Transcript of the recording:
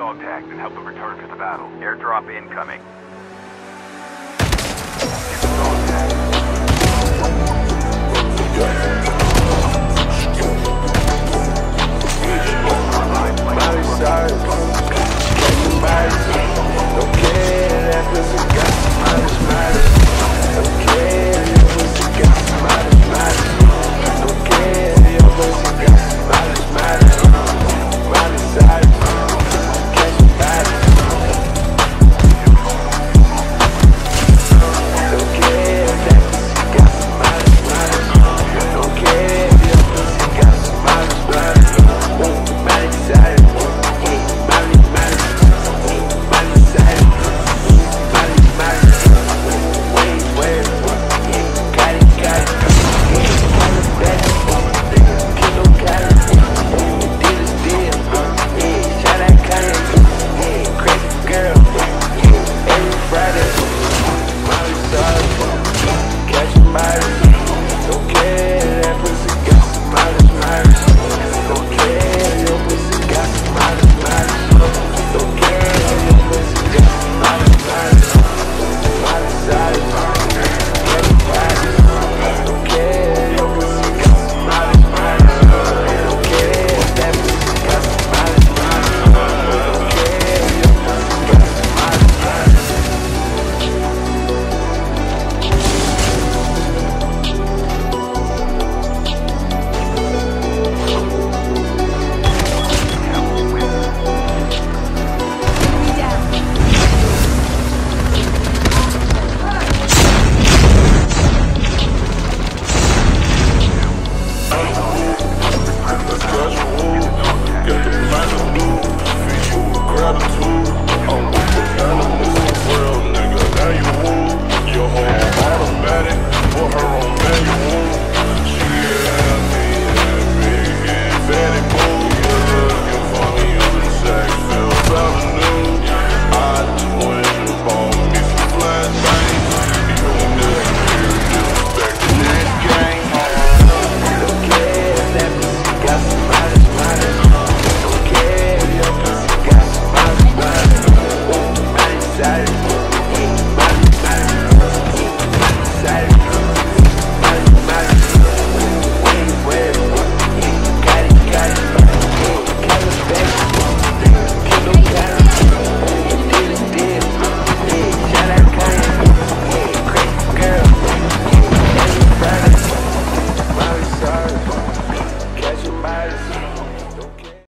dog tags and help them return to the battle. Airdrop incoming.